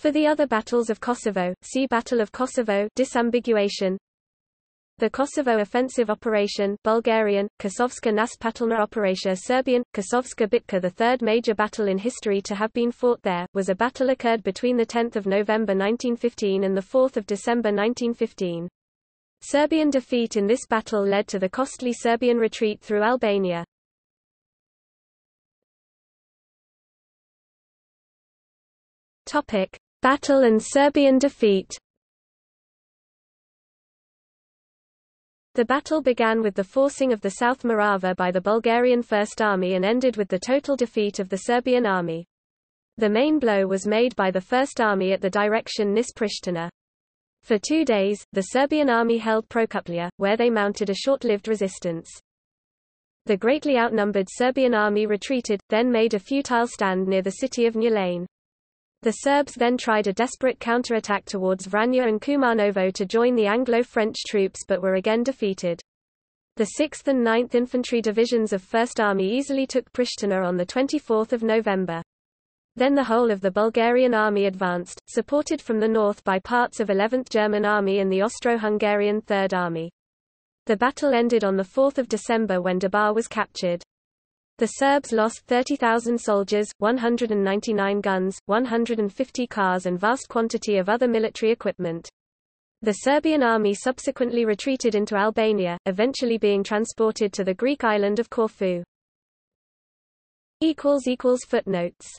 For the other battles of Kosovo, see Battle of Kosovo disambiguation. The Kosovo Offensive Operation Bulgarian, Kosovska Naspatalna Operatia Serbian, Kosovska Bitka The third major battle in history to have been fought there, was a battle occurred between 10 November 1915 and 4 December 1915. Serbian defeat in this battle led to the costly Serbian retreat through Albania. Topic. Battle and Serbian defeat The battle began with the forcing of the South Morava by the Bulgarian First Army and ended with the total defeat of the Serbian army. The main blow was made by the First Army at the direction Nis-Pristina. For two days, the Serbian army held Prokuplje, where they mounted a short-lived resistance. The greatly outnumbered Serbian army retreated, then made a futile stand near the city of Njulane. The Serbs then tried a desperate counterattack towards Vranje and Kumanovo to join the Anglo-French troops but were again defeated. The 6th and 9th Infantry Divisions of 1st Army easily took Pristina on 24 November. Then the whole of the Bulgarian army advanced, supported from the north by parts of 11th German Army and the Austro-Hungarian Third Army. The battle ended on 4 December when Debar was captured. The Serbs lost 30,000 soldiers, 199 guns, 150 cars and vast quantity of other military equipment. The Serbian army subsequently retreated into Albania, eventually being transported to the Greek island of Corfu. Footnotes